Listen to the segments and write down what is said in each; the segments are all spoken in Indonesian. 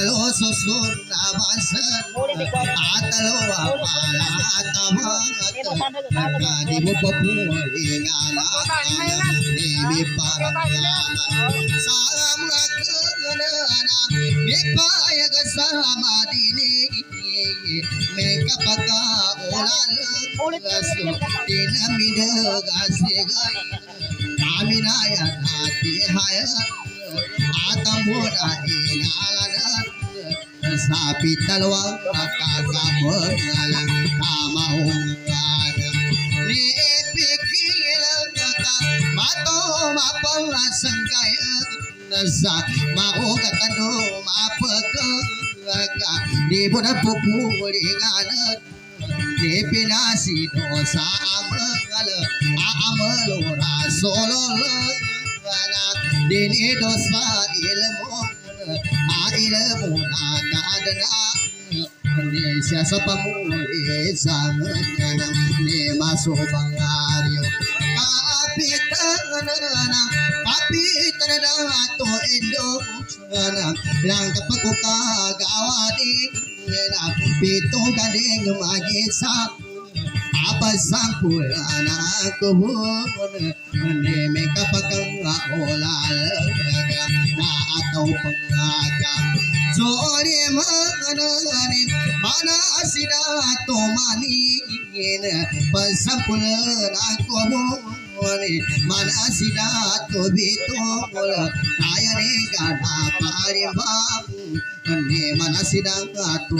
को पारिनाथ स्लो अलकतो कासाला काया तू पन्नदा ओ लोग असो अलकतो कारिरा सा सिलाना पे बातक तलो सुसु नावास atalo apala atama kadi mo papuri ngala dewi parangana salam lakana mipaya gasamadini meka paka olal gasu dinamida gasigai kaminaya hati haya atamoda ingalana sapi talwa nakakamangalang kamahungan ni pikilang naka mato mapangasang kaya nasa maugatan do mapagkaga di mo na pupulinganan ni pinasito sa amagala aamalo rasololo dinito sa ilmo ilmu nakadana siya sa pamuli sa ngana ni maso pangaryo kapitan na kapitan na ato indo. Na lang kapag ko kagawadi na pito galing magisa apasampulan ako ni may kapakang olal na ataw pangaga Sorry manani mana sida to manin pasampulan ako ni mana sida to bito kaya ni gana pari babu ni mana sida to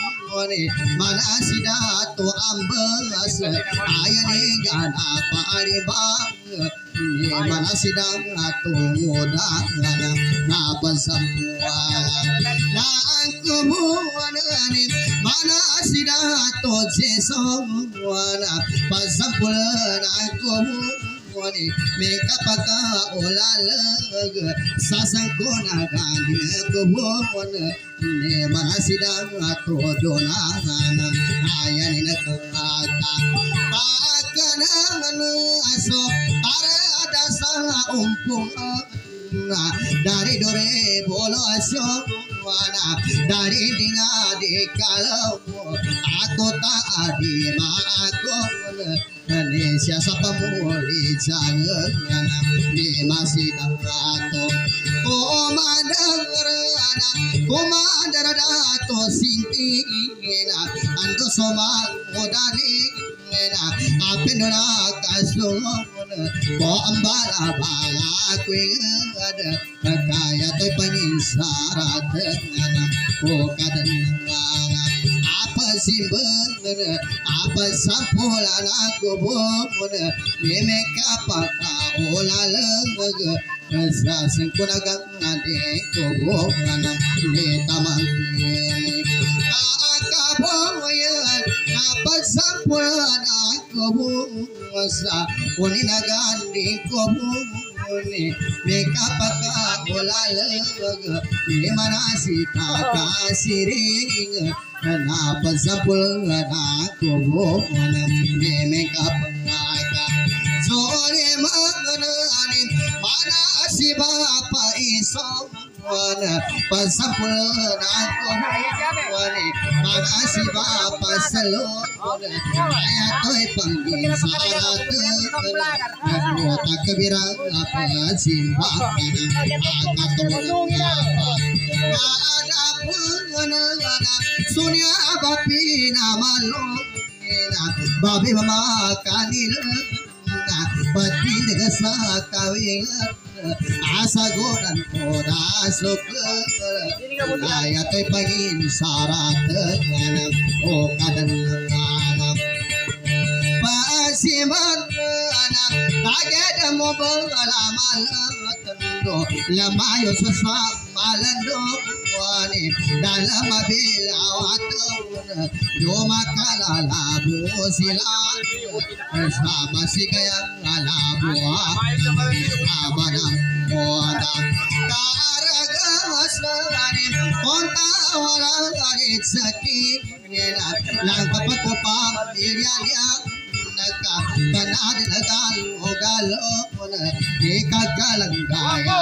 to site pasampulan ako ni mana sida to ambas ayane gana pari babu ni mana sida to moda na pasampulan na angko ni mana sida to jeso wana pasampulan wani me kapaka olalag sasang ko na gani ko bon ne manasida ato dona hanam ayan na pakana manu aso. Para ada sa umpung dari dore bolo asyo wana dari dinga de kalau aku tak adi aku ne siasa pamuli jangan ni masih dato komandarana komandarato sinti ando soma odani apinora kasulon ko ambara bala kuingada apa simben apa sampulan aku bon meme kapaka olalang Rasa sengkuna gangade ko bon ne kobusa kuni nagandi kobuni meka paka kolalog ni manasi kaka siring na pasapul na kobun ni meka paka sore magana ni mana si Bapa Isong wala pasapun ako wala para si Bapa Salon kaya to'y panggisarat Nagluta kabirang lapat si Bapa Nakatulong Bapa Naadapun Sunya Bapi Namalong Babi Mama Kanil Naadapun negasa kawin Asa gonan ko dasok Kaya to'y pangin sarat O kadan anak. Pasiman anak على النقوان دلم بالعواتون يوم كلا لابو سلان إسلام سيكيا لابو آمنا مودا تارك مسلاني كنت ولا غريت سكين لنقبك بام إليا ganin Konta wala ganin sa kingina Lang kapag ko pa Milyan nagka Kanad na galo galo Ikagalang gaya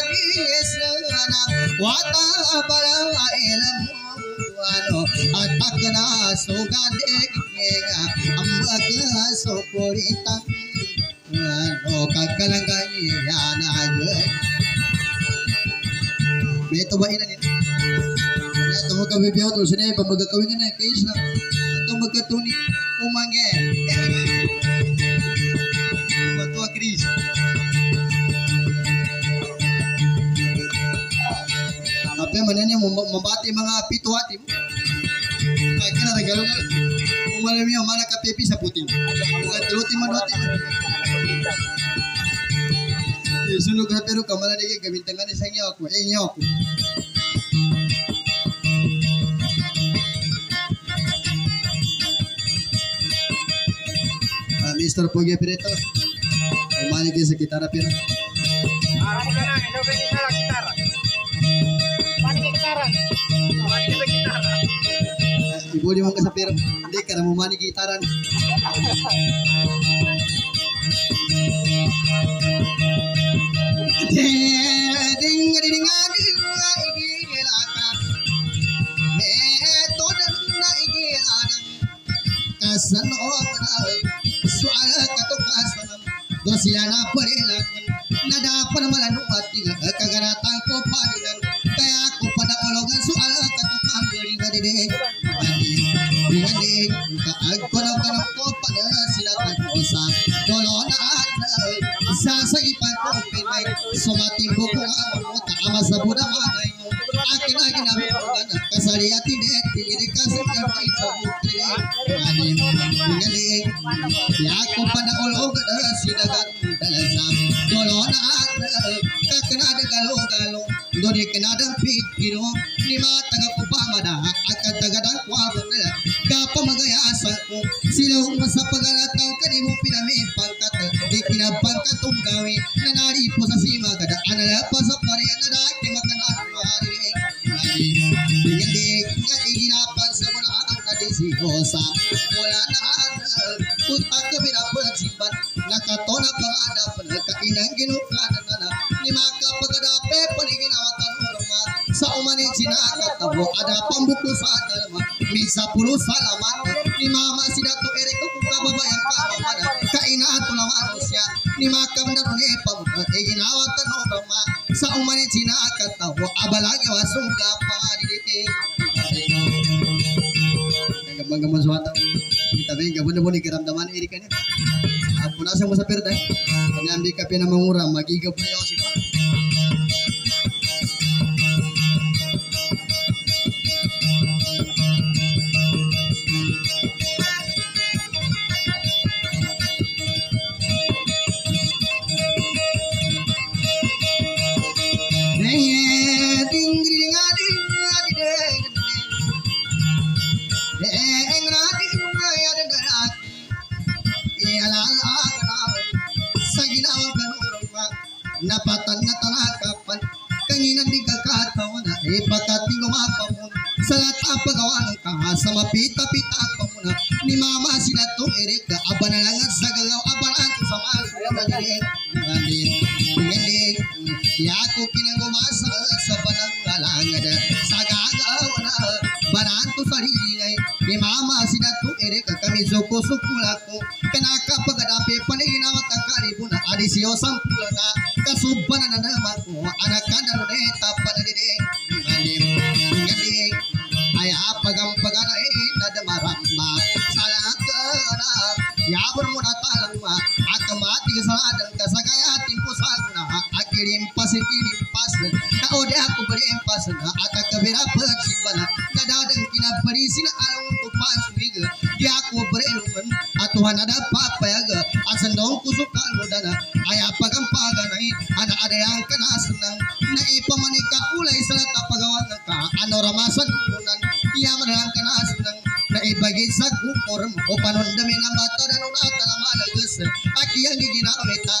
to sini pa magkakawin na kay isla. Ito magkatuni umangge. Batua Apa mana niya mambati mga pituati mo? Kaya ka na regalo ka. Umalam niyo, mana ka pipi sa puting. Mga tuluti manuati. Sunog na pero kamala ni gamintangan ni sang ako. Eh niyo ako. Mr. Pogi Pirito. Umani kayo sa kitara na, gitara. Paano ka gitara? Paano ka gitara? Ibuli mo ka sa pira. Hindi ka na mumani gitaran. Ding ding kasan soal katu kasanam dosiana parilang nadapan malanuat tiga kaganatan ko parilan ako pada ologan soal katu kambiri gadide Ngani kaag ko na kanang ko pada silatan kosa dolona sa sagipan ko pinay sumatimbo ko ang mo tama sa buda manay mo akin na ginawa kasari atin et tigiri kasi kami ko pada olog da sinagan dalasam dolona kakna da galo galo dori kana da pikiro ni mata ka ko pamada akat tagada kwa bangala kapa magaya sa ko silo sa pagalatang kanimo pinami pangkat di pinapangkat tunggawi nanari po sa sima kada anala pa sa pariya na daki makanan hari hindi nga ihirapan sa mga anak na disigosa wala na Utak ka binapansipan Nakatona pangadap Nagkainang ginukanan na sinakatabo Ada pambuko sa Misa pulo salamat Ni mama sinato ere ko kung kababayan ka mamana Kainato na manusia Ni maka mandarone pamuka Iginawatan urma Sa umanin sinakatabo Abalangya wasungga Paadidite Gamang-gamang suwata kita be gabon boni karamdaman iri kanya ako nasa mo sa perda kanya ambi ka pinamangura magigab na ako si pa abana langat sagalaw abarat samal kumadin amin mending ya aku kinagumasa sa banang langad sagagaw na baranto sa hiringay ni mama sinatu ere kakami ko, sukulako kanaka pagadape paniginamat ang kalibuna adisiyo sampulana kasubana na naman ko anak ka na eh, saladang kasagaya timpo saguna akirim pasikirim pas na ode aku berempas na atak kabira persibana nadadang kinabarisin along tupas wiga di aku berelungan atuhan ada papa yaga asandong kusukan modana aya pagam paganai ada ada yang kena senang. Na ipamanika ulay sa tapagawan ka ano ramasan kunan iya manang kena senang. Na ibagi sa kukorm o panondami na bata na nung natalamalas aki yang giginawita sa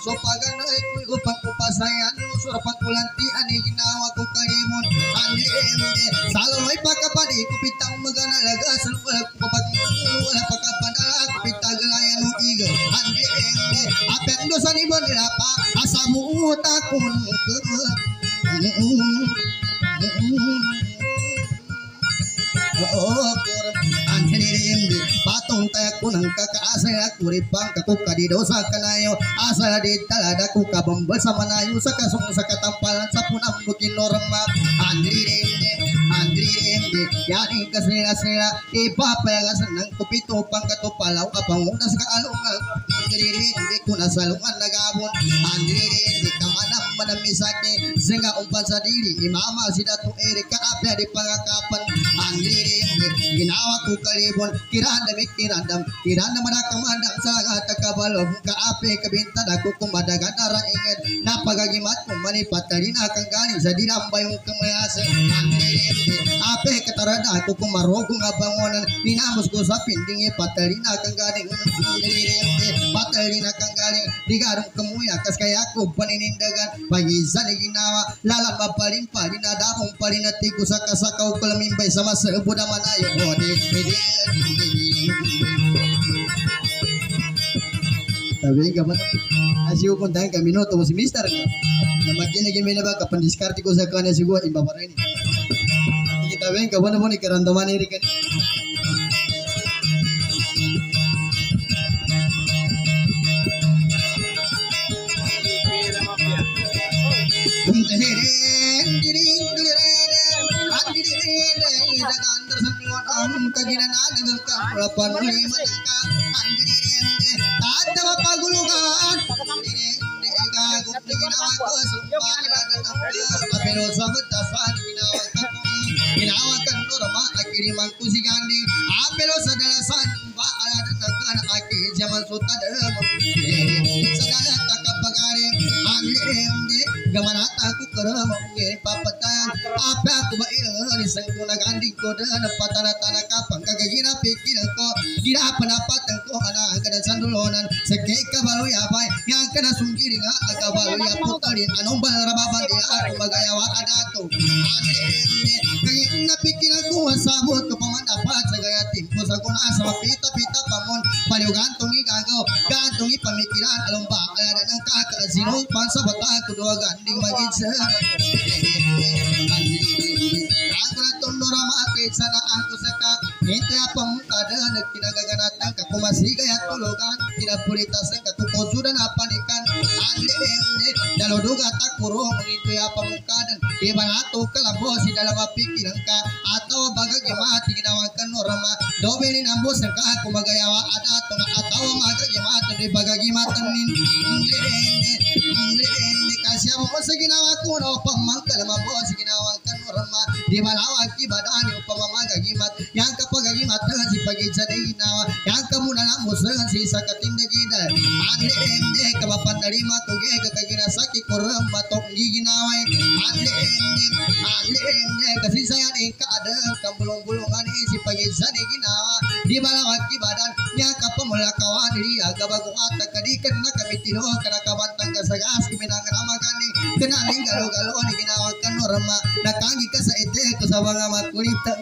mapa muso paganai ku upan upasayan usur pakulanti ani ginawa ku karimun andirine saloi pakapadi ku pitang magana laga salwa ku papat wala pakapadala ku pitaglayan iga andirine apendo sani bonrapa asamu utakun ke patong tayak kunang kakaasa aku ripang kaku kadidosa kanayo asa di talada ku kabambal sa manayo sa kasong sa katampalan sa bukin norma. Andririnde andririnde yani kasira sira ipapayaga sanang kupito pang katupalaw kapangunas ka alungan andririnde kuna salungan nagabon andririnde kamanang manamisake sehingga umpan sa diri imama sida tu erika apya di pangakapan andririnde ginawa ko kalibon kiranda mi kirandam kiranda manaka mandam sa gata kabalo ka ape kabinta dako kumadagan ara inged napagagimat ko mani patalina kang gani sa dinambay yung kamayasa andririnde ape katarada ko kumarogo nga bangonan dinamos ko sa pindingi patalina kang galing patalina kang galing digarong kamuya kas kaya ko paninindagan pagisan ni ginawa dinadamong palinatigo sa kasakaw ko lamimbay sa masabo naman ayo o di di Sabi ka ba? Asyo kung tayo kami no, tumo si Mister. Na magkinagin may naba kapan diskarte ko sa kanya iba pa rin. Kita ben ka ba na mo ni karandaman ni Rikan. Apelo sa dalasan ba ala na aki zaman sultan sadala takapagari anlimde gamanata ku karam nge papatan apa aku ba ira ni sang ko nagandi ko dan patana tana kapang kagagira pikir ko gira panapat ko ana kada sandulonan seke kabalo ya bai yang kana sungkiri nga agabalo ya putari anong balarababan dia. Aku bagayawa adato anlimde kagina pikir ko sabot ko pamandapat sa gaya timpo sa kuna sa pita-pita pamon paliw gantungi gagaw gantungi pamikiran along ba kaya na ng kaka sino pan sa bata kudua ganding magid sa Ako na tundura makakit sana ako sa ka Hinte apang kada nagkinagaganatan ka kumasigay at tulugan Kinapuritas ng kakukosudan apanikan Alinde Daluduga tak kurong Ngito apang kadan Iba na to kalabo si dalawa pikiran ka Ataw bagag imati ginawan ka norma Dobe ni nambos ng ka kumagayawa At ato na ataw magag imati Di bagag imatan nin Lirende Lirende Kasya mo sa ginawa ko no Pamangkal mabo sa ginawa ka Di malawag ibadani upamamagagimat Yang kapagagimat si pagid sa ginawa Yang kamuna na mo sa si sa katindagidan Ande ende kapapan narima kuge kakaginasaki kurang batok giginaway Ande ende Ande ende kasi sayan ika ada Kambulong-bulungan si pagid sa ginawa Di malawag ibadan Yang kapamulakawan Di agabagong ata kadikan na kami tino Kanakabantang kasagas Kiminangan amagani Kenaling galo-galo ni ginawag ka norma Nakangi ka sa ite ko sa mga makulita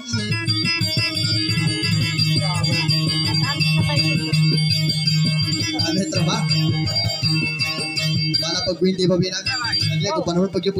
Ano yung trabaho? Para pag hindi pa binag Hindi ko pa naman pag yung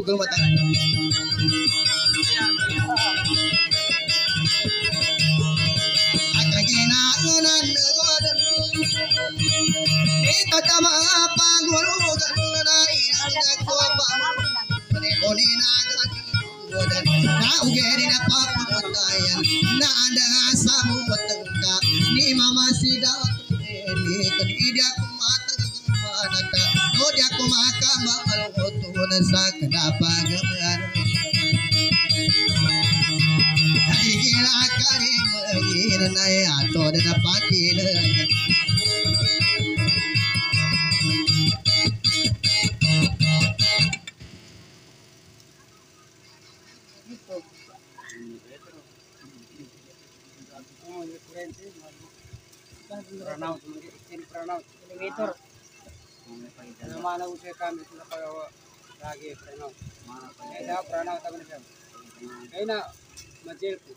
papatayan na anda sa muwatang ka ni mama si dawat eri kan ida kumatag manata no dia kumakamba maluto na sa kadapagan Higila kari magina na ato na Namana usay kami sila pagawa. Lagi pronounce. Kaya daw pronounce ako na siya. Kaya na, majil ko.